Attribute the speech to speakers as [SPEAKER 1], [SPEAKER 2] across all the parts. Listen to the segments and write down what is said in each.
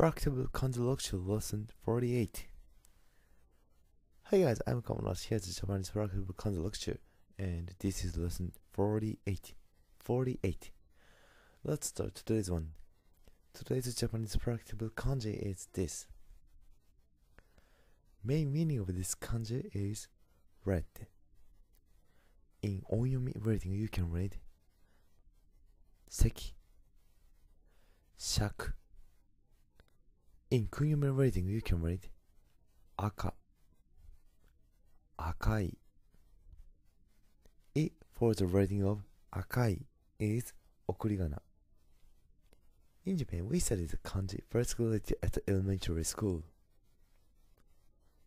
[SPEAKER 1] Practical Kanji Lecture Lesson 48. Hi guys, I'm Kamonohashi. Here's the Japanese Practical Kanji Lecture, and this is lesson 48. 48. Let's start today's one. Today's Japanese practical kanji is this. Main meaning of this kanji is red. In onyomi reading, you can read seki, shaku. In kunyomi reading, you can read aka, akai. I for the reading of akai is okurigana. In Japan, we study the kanji particularly at the elementary school.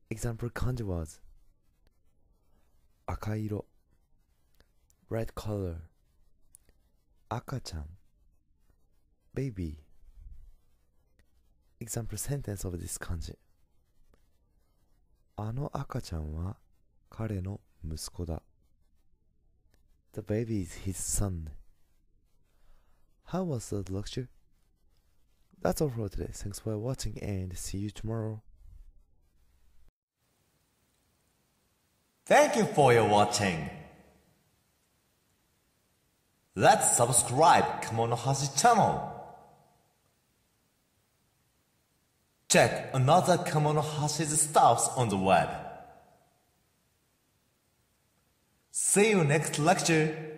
[SPEAKER 1] Example kanji was akairo, red color, akachan, baby Example sentence of this kanji. あの赤ちゃんは彼の息子だ。The baby is his son. How was the lecture? That's all for today. Thanks for watching and see you tomorrow.
[SPEAKER 2] Thank you for your watching. Let's subscribe Kimono Hashi channel. Check another Kamonohashi's stuffs on the web. See you next lecture.